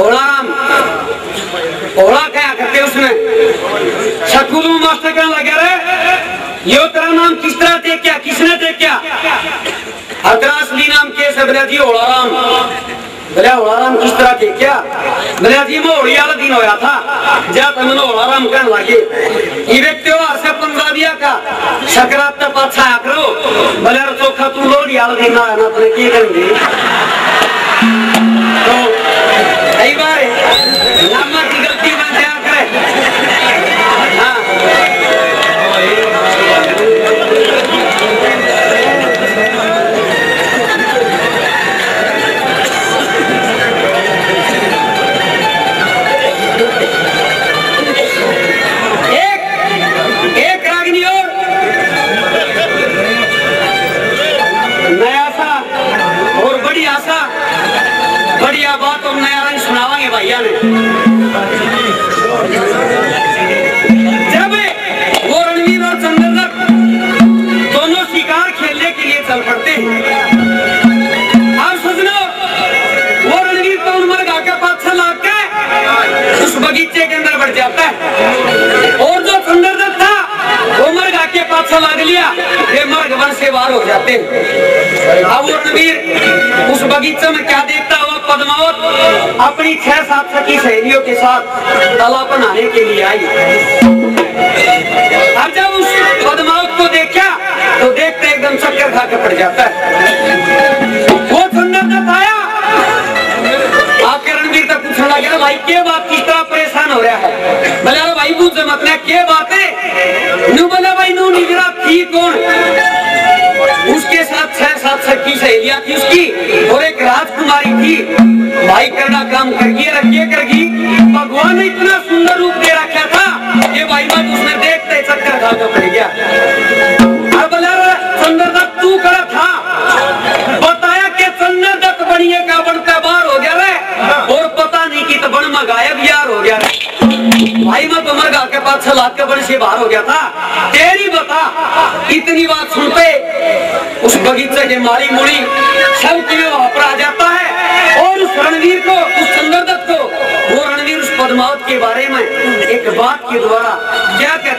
ओलाराम ओला क्या करते उसने? स्कूल मास्टर कहने लगे रे यो तेरा नाम किस तरह थे क्या किसने थे क्या अतरा असली नाम के सबरा जी ओलाराम बोले ओलाराम किस तरह थे क्या बोले जी, मैं वाला दिन होया था। जा तुमने ओलाराम कहने लगे? ये त्योहार से पंजाबिया का। सकरात तक अच्छा करो। बोले चोखा तू वाला दिन आया ना तुझे की करेंगे जाते हैं। अब वो रणवीर उस बगीचे में क्या देखता हुआ पद्मावत अपनी छह सात सखी सहेलियों के साथ तालाब बनाने के लिए आई। अब जब उस पद्मावत को देखा तो देखते एकदम चक्कर खा के पड़ जाता है। वो चंद्रदत्त आया, आपके रणवीर तक पूछने लगे भाई के बात किस परेशान हो रहा है? अरे भाई पूछ मत के बात है? नू बोला, भाई, नू निजरा थी कौन सखी सहेलियाँ थी उसकी, और एक राजकुमारी थी। भाई करना काम करगी रखिए, करगी। भगवान ने इतना सुंदर रूप दे रखा था ये भाई बात उसने देखते, चक्कर खा के पड़ गया। तू करा कि का कि के पास के से बाहर हो गया था। तेरी बता, इतनी बात सुनते उस बगीचे के मारी मुड़ी सब तुम्हें वहाँ पर आ जाता है। और उस रणवीर को, उस चंद्रदत्त को, वो रणवीर उस पदमावत के बारे में एक बात के द्वारा क्या कहता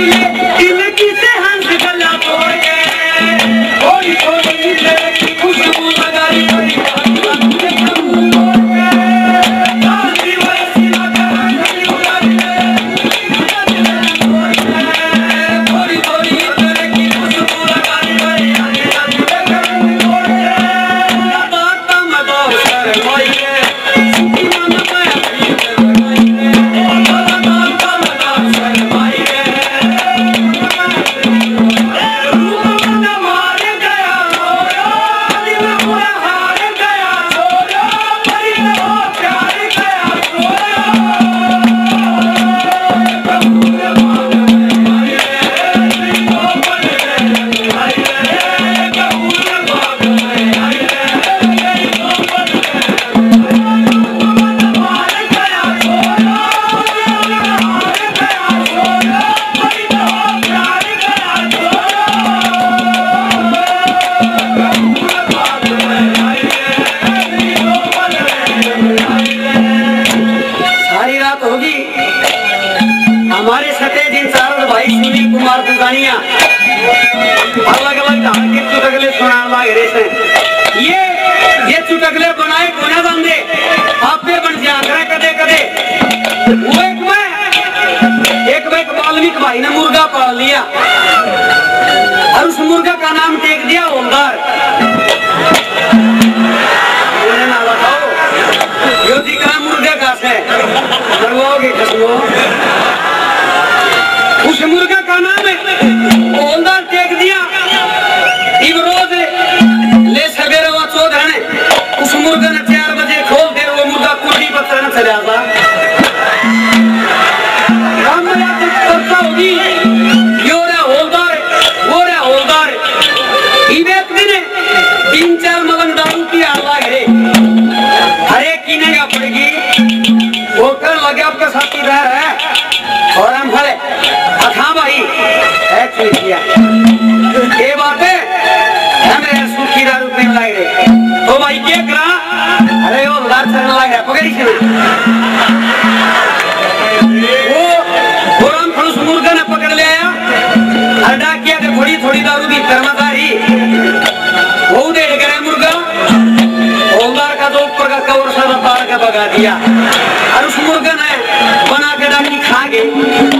Yeah. सगले बनाए कोना बांधे आपे बन जागरा कदे कदे वो एक मैं। एक मैं, एक वाल्मीकि भाई ने मुर्गा पाल लिया। और उस मुर्गा का नाम टेक दिया ओंकार उस मुर्गा का नाम है। वो गोराम खड़ूस मुर्गा ने पकड़ ले आया अड्डा किया कर थोड़ी थोड़ी दारू की कर्मचारी। वो देख गए मुर्गा। ओंगार का दो ऊपर का कवर सारा तार का बगा दिया। और उस मुर्गा ने बना के डाकी खा गई।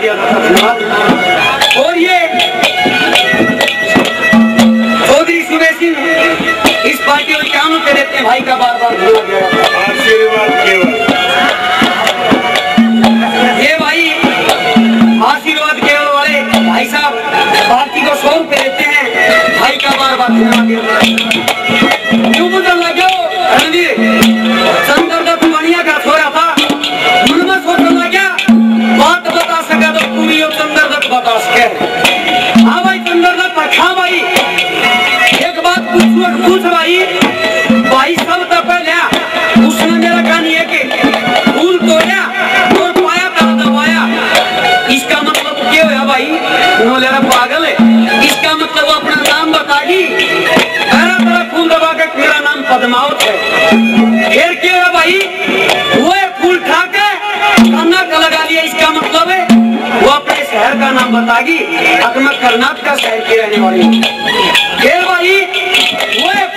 दिया था। और ये चौधरी सुरेश जी, इस पार्टी और क्या कहते भाई का बार बार बोला गया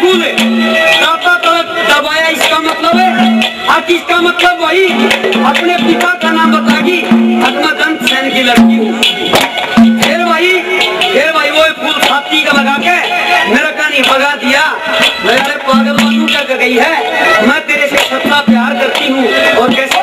पूरे दाता तक तो दबाया, इसका मतलब है? हक इसका मतलब वही, अपने पिता का नाम बतागी हकमदंत सैन की लड़की फिर वही फिर वही वो फूल छाती का लगा के मेरा कहानी भगा दिया। मैं पागल क्या कर गई है? मैं तेरे से सत्ता प्यार करती हूँ। और कैसे